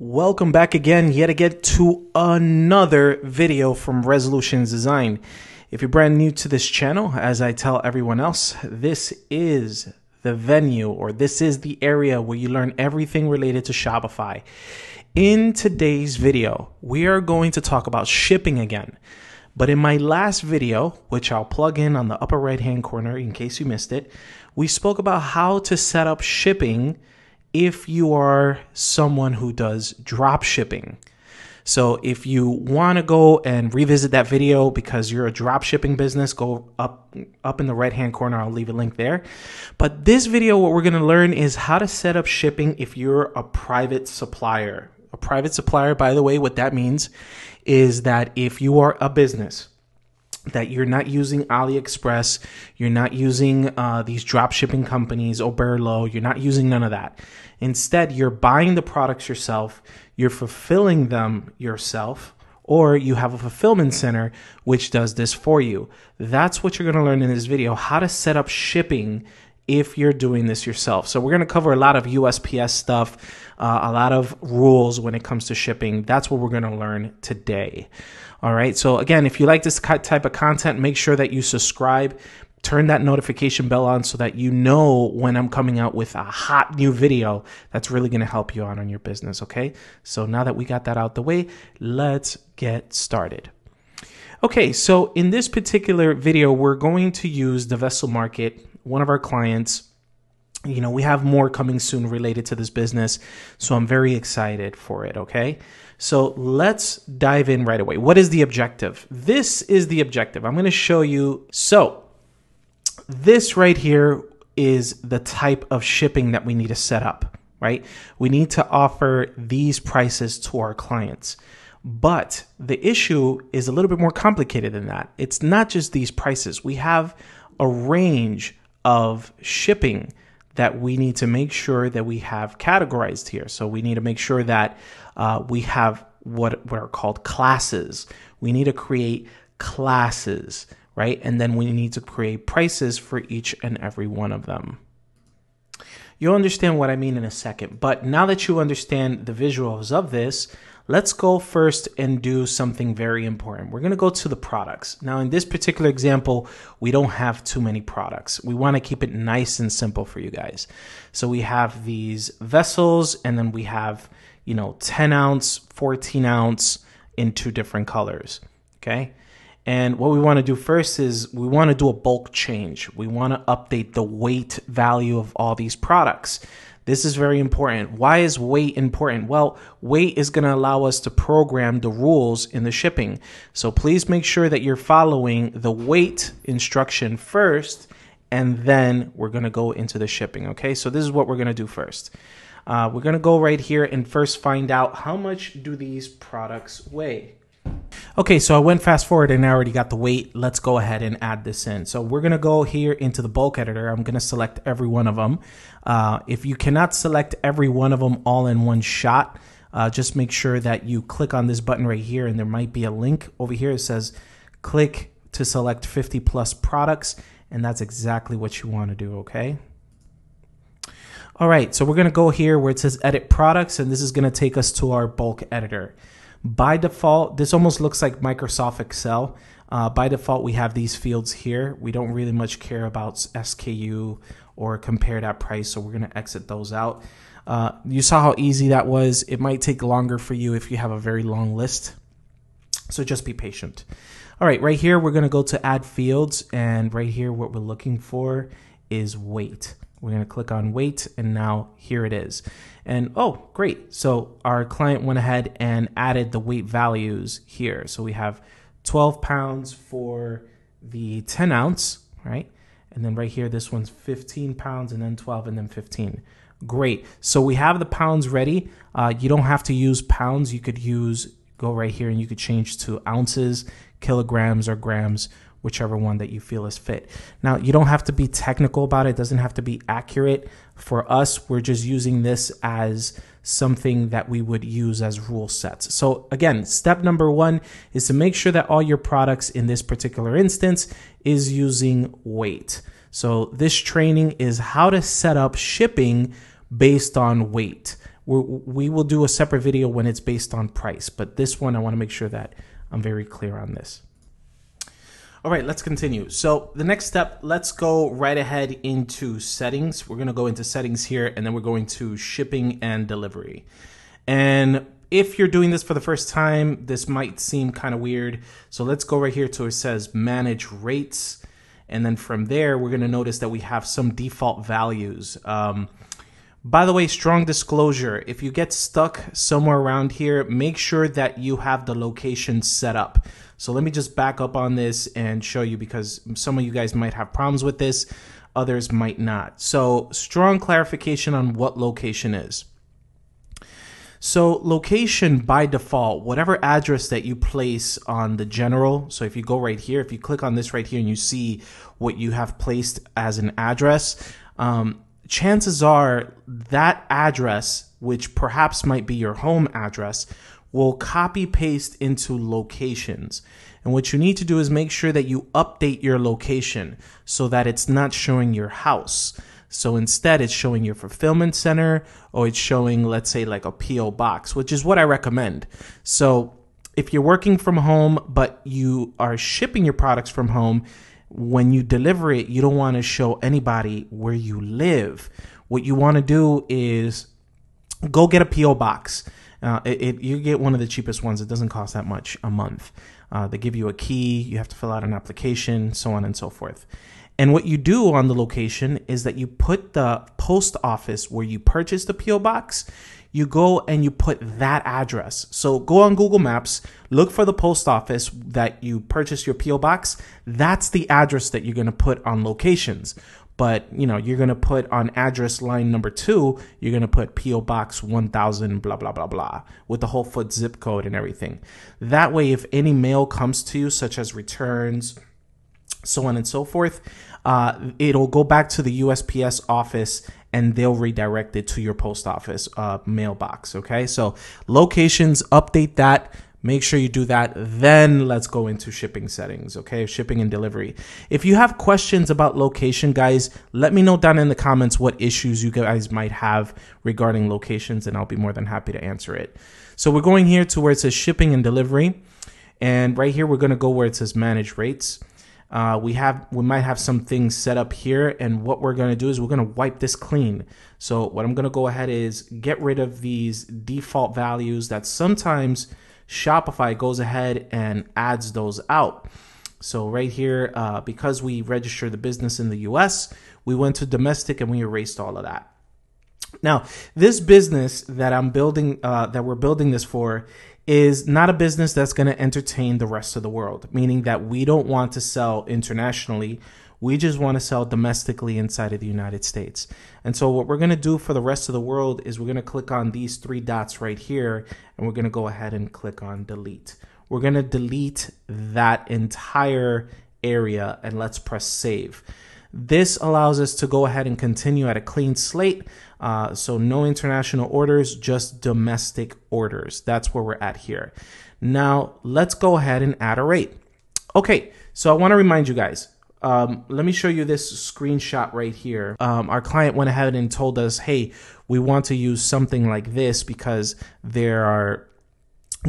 Welcome back again, yet again, to another video from Rezolutions Design. If you're brand new to this channel, as I tell everyone else, this is the venue or this is the area where you learn everything related to Shopify. In today's video, we are going to talk about shipping again. But in my last video, which I'll plug in on the upper right hand corner in case you missed it, we spoke about how to set up shipping if you are someone who does drop shipping. So if you want to go and revisit that video because you're a drop shipping business, go up up in the right hand corner. I'll leave a link there. But this video, what we're going to learn is how to set up shipping if you're a private supplier. A private supplier, by the way, what that means is that if you are a business that you're not using AliExpress, you're not using uh, these drop shipping companies, Oberlo, you're not using none of that. Instead, you're buying the products yourself, you're fulfilling them yourself, or you have a fulfillment center which does this for you. That's what you're going to learn in this video how to set up shipping if you're doing this yourself. So, we're going to cover a lot of USPS stuff, uh, a lot of rules when it comes to shipping. That's what we're going to learn today. All right. So, again, if you like this type of content, make sure that you subscribe. Turn that notification bell on so that you know when I'm coming out with a hot new video that's really going to help you out on your business. Okay. So, now that we got that out the way, let's get started. Okay, so in this particular video, we're going to use the vessel market, one of our clients. You know, we have more coming soon related to this business, so I'm very excited for it, okay? So let's dive in right away. What is the objective? This is the objective. I'm going to show you. So, this right here is the type of shipping that we need to set up, right? We need to offer these prices to our clients. But the issue is a little bit more complicated than that. It's not just these prices, we have a range of shipping that we need to make sure that we have categorized here. So we need to make sure that uh, we have what, what are called classes. We need to create classes, right? And then we need to create prices for each and every one of them. You'll understand what I mean in a second. But now that you understand the visuals of this, let's go first and do something very important. We're going to go to the products. Now, in this particular example, we don't have too many products. We want to keep it nice and simple for you guys. So we have these vessels and then we have, you know, 10 ounce, 14 ounce in two different colors. Okay. And what we want to do first is we want to do a bulk change. We want to update the weight value of all these products. This is very important. Why is weight important? Well, weight is going to allow us to program the rules in the shipping. So please make sure that you're following the weight instruction first, and then we're going to go into the shipping. Okay, so this is what we're going to do first. Uh, we're going to go right here and first find out how much do these products weigh. Okay, so I went fast forward and I already got the weight. Let's go ahead and add this in. So we're gonna go here into the bulk editor. I'm gonna select every one of them. Uh, if you cannot select every one of them all in one shot, uh, just make sure that you click on this button right here and there might be a link over here. It says click to select 50 plus products and that's exactly what you wanna do, okay? All right, so we're gonna go here where it says edit products and this is gonna take us to our bulk editor. By default, this almost looks like Microsoft Excel. Uh, by default, we have these fields here. We don't really much care about SKU or compare at price, so we're going to exit those out. Uh, you saw how easy that was. It might take longer for you if you have a very long list, so just be patient. All right, right here, we're going to go to add fields, and right here, what we're looking for is weight. We're going to click on weight, and now here it is. And oh, great. So our client went ahead and added the weight values here. So we have 12 pounds for the 10 ounce, right? And then right here, this one's 15 pounds, and then 12, and then 15. Great. So we have the pounds ready. Uh, you don't have to use pounds. You could use, go right here, and you could change to ounces, kilograms, or grams whichever one that you feel is fit. Now, you don't have to be technical about it, it doesn't have to be accurate. For us, we're just using this as something that we would use as rule sets. So, again, step number one is to make sure that all your products in this particular instance is using weight. So, this training is how to set up shipping based on weight. we we will do a separate video when it's based on price. But this one, I want to make sure that I'm very clear on this. All right, let's continue. So the next step, let's go right ahead into settings. We're going to go into settings here, and then we're going to shipping and delivery. And if you're doing this for the first time, this might seem kind of weird. So let's go right here to it says manage rates. And then from there, we're going to notice that we have some default values. Um, by the way, strong disclosure if you get stuck somewhere around here, make sure that you have the location set up. So let me just back up on this and show you because some of you guys might have problems with this, others might not. So, strong clarification on what location is. So location by default, whatever address that you place on the general. So if you go right here, if you click on this right here and you see what you have placed as an address, um, chances are that address, which perhaps might be your home address, will copy paste into locations. And what you need to do is make sure that you update your location so that it's not showing your house. So instead, it's showing your fulfillment center or it's showing, let's say, like a PO box, which is what I recommend. So if you're working from home, but you are shipping your products from home, when you deliver it, you don't want to show anybody where you live. What you want to do is go get a PO box. Uh, it, it, you get one of the cheapest ones. It doesn't cost that much a month. Uh, they give you a key. You have to fill out an application, so on and so forth. And what you do on the location is that you put the post office where you purchase the PO box, you go and you put that address. So go on Google Maps, look for the post office that you purchased your PO box. That's the address that you're going to put on locations. But, you know, you're going to put on address line number 2, you're going to put PO box 1000 blah blah blah blah with the whole foot zip code and everything. That way if any mail comes to you such as returns so on and so forth, uh, it'll go back to the USPS office and they'll redirect it to your post office uh, mailbox. Okay, so locations, update that. Make sure you do that. Then let's go into shipping settings, okay? Shipping and delivery. If you have questions about location, guys, let me know down in the comments what issues you guys might have regarding locations, and I'll be more than happy to answer it. So we're going here to where it says shipping and delivery. And right here, we're going to go where it says manage rates. Uh, we have we might have some things set up here and what we're going to do is we're going to wipe this clean. So what i'm going to go ahead is get rid of these default values that sometimes shopify goes ahead and adds those out. So right here uh, because we register the business in the us we went to domestic and we erased all of that. Now this business that i'm building uh, that we're building this for is not a business that's going to entertain the rest of the world, meaning that we don't want to sell internationally. We just want to sell domestically inside of the United States. And so, what we're going to do for the rest of the world is we're going to click on these three dots right here and we're going to go ahead and click on delete. We're going to delete that entire area and let's press save. This allows us to go ahead and continue at a clean slate. Uh, so no international orders, just domestic orders. That's where we're at here. Now let's go ahead and add a rate. Okay, so I want to remind you guys. Um, let me show you this screenshot right here. Um, our client went ahead and told us, hey, we want to use something like this because there are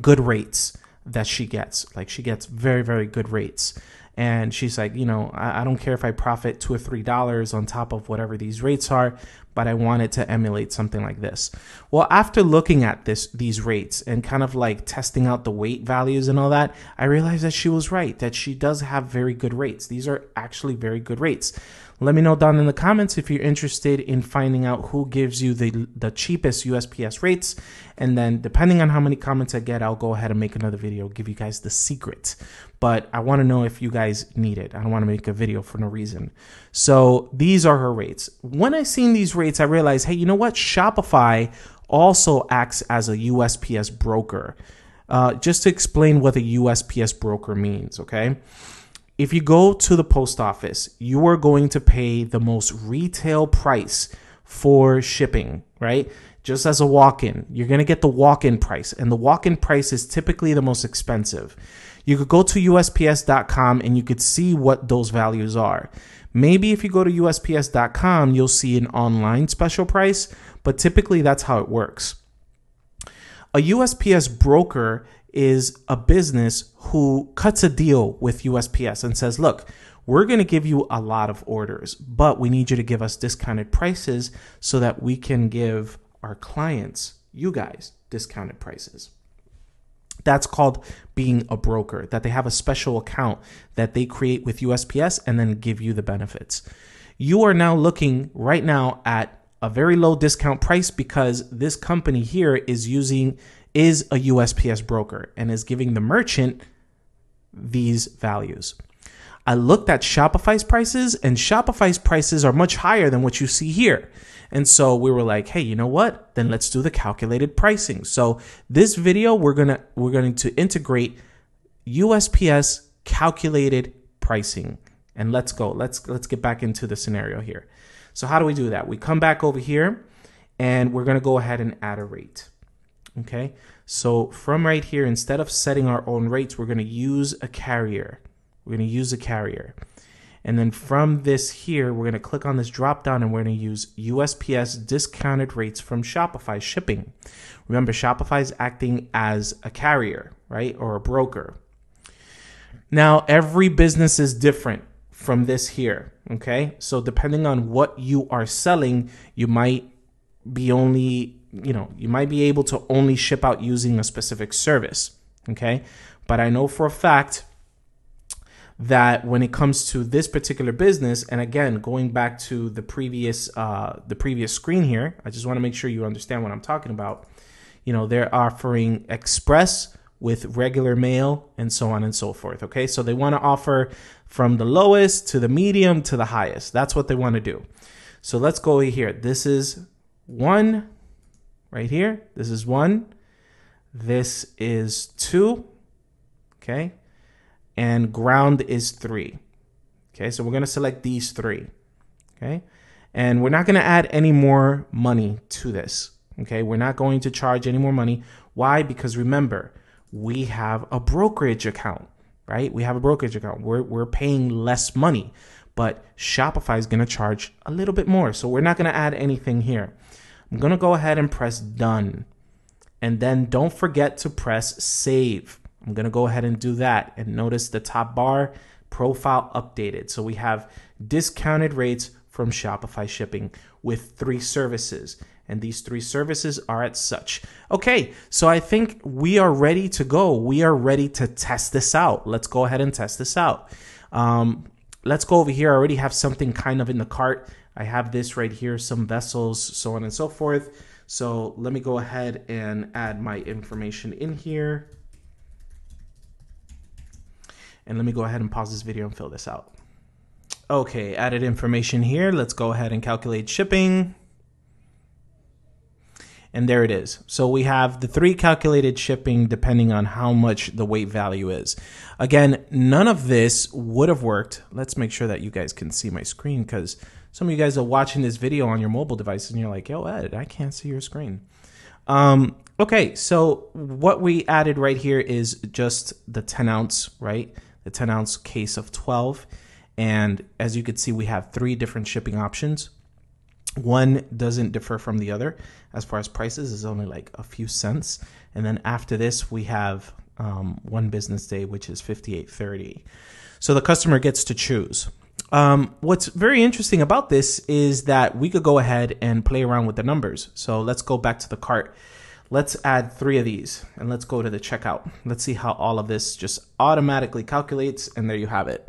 good rates that she gets. Like she gets very, very good rates and she's like, you know, I, I, don't care if I profit two or three dollars on top of whatever these rates are, but I wanted to emulate something like this. Well, after looking at this these rates and kind of like testing out the weight values and all that, I realized that she was right, that she does have very good rates. These are actually very good rates. Let me know down in the comments if you're interested in finding out who gives you the, the cheapest USPS rates. And then depending on how many comments I get, I'll go ahead and make another video, give you guys the secret. But I want to know if you guys need it. I don't want to make a video for no reason. So these are her rates. When I seen these rates, I realized, hey, you know what? Shopify also acts as a USPS broker. Uh, just to explain what a USPS broker means, okay? If you go to the post office, you are going to pay the most retail price for shipping, right? Just as a walk in, you're going to get the walk in price, and the walk in price is typically the most expensive. You could go to USPS.com and you could see what those values are. Maybe if you go to USPS.com, you'll see an online special price, but typically that's how it works. A USPS broker is a business who cuts a deal with USPS and says, look, we're going to give you a lot of orders, but we need you to give us discounted prices so that we can give our clients, you guys, discounted prices. That's called being a broker, that they have a special account that they create with USPS and then give you the benefits. You are now looking right now at a very low discount price because this company here is using is a USPS broker and is giving the merchant these values. I looked at Shopify's prices, and Shopify's prices are much higher than what you see here. And so we were like, hey, you know what? Then let's do the calculated pricing. So this video, we're gonna we're going to integrate USPS calculated pricing. And let's go. Let's let's get back into the scenario here. So how do we do that? We come back over here and we're gonna go ahead and add a rate. Okay. So from right here, instead of setting our own rates, we're gonna use a carrier. We're to use a carrier. And then from this here, we're going to click on this drop down and we're to use USPS discounted rates from Shopify shipping. Remember, Shopify is acting as a carrier, right? Or a broker. Now, every business is different from this here, okay? So depending on what you are selling, you might be only, you know, you might be able to only ship out using a specific service, okay? But I know for a fact that when it comes to this particular business and again going back to the previous uh, the previous screen here i just want to make sure you understand what i'm talking about. You know they're offering express with regular mail and so on and so forth okay? So they want to offer from the lowest to the medium to the highest. That's what they want to do. So let's go here. This is one right here this is one this is two okay and ground is three. Okay, so we're gonna select these three. Okay, and we're not gonna add any more money to this. Okay, we're not going to charge any more money. Why? Because remember, we have a brokerage account, right? We have a brokerage account. We're, we're paying less money, but Shopify is gonna charge a little bit more. So we're not gonna add anything here. I'm gonna go ahead and press done. And then don't forget to press save. I'm going to go ahead and do that. And notice the top bar profile updated. So we have discounted rates from Shopify shipping with three services. And these three services are at such. Okay, so I think we are ready to go. We are ready to test this out. Let's go ahead and test this out. Um, let's go over here. I already have something kind of in the cart. I have this right here, some vessels, so on and so forth. So let me go ahead and add my information in here. And let me go ahead and pause this video and fill this out. Okay, added information here. Let's go ahead and calculate shipping. And there it is. So we have the three calculated shipping depending on how much the weight value is. Again, none of this would have worked. Let's make sure that you guys can see my screen because some of you guys are watching this video on your mobile device and you're like, yo, Ed, I can't see your screen. Um, okay, so what we added right here is just the 10 ounce, right? the 10 ounce case of 12. And as you can see, we have three different shipping options. One doesn't differ from the other as far as prices is only like a few cents. And then after this, we have um, one business day, which is 58.30. So the customer gets to choose. Um, what's very interesting about this is that we could go ahead and play around with the numbers. So let's go back to the cart Let's add three of these and let's go to the checkout. Let's see how all of this just automatically calculates and there you have it.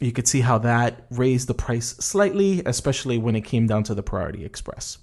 You could see how that raised the price slightly, especially when it came down to the Priority Express.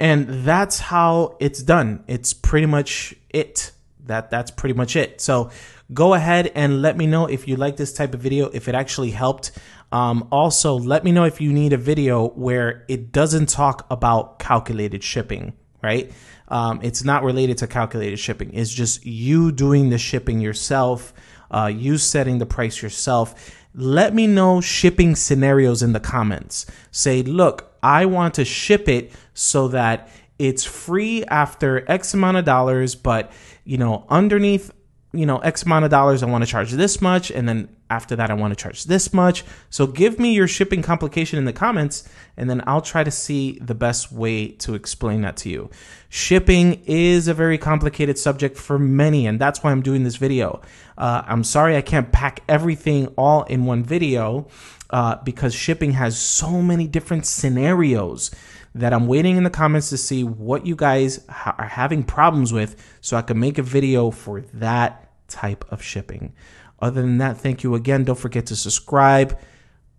And that's how it's done. It's pretty much it. That that's pretty much it. So go ahead and let me know if you like this type of video, if it actually helped. Um, also, let me know if you need a video where it doesn't talk about calculated shipping right? Um, it's not related to calculated shipping. It's just you doing the shipping yourself, uh, you setting the price yourself. Let me know shipping scenarios in the comments. Say, look, I want to ship it so that it's free after X amount of dollars, but you know, underneath you know, X amount of dollars, I want to charge this much. And then after that, I want to charge this much. So give me your shipping complication in the comments, and then I'll try to see the best way to explain that to you. Shipping is a very complicated subject for many, and that's why I'm doing this video. Uh, I'm sorry I can't pack everything all in one video uh, because shipping has so many different scenarios that I'm waiting in the comments to see what you guys ha- are having problems with so I can make a video for that type of shipping. Other than that, thank you again. Don't forget to subscribe.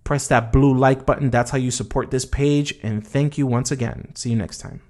Press that blue like button. That's how you support this page. And thank you once again. See you next time.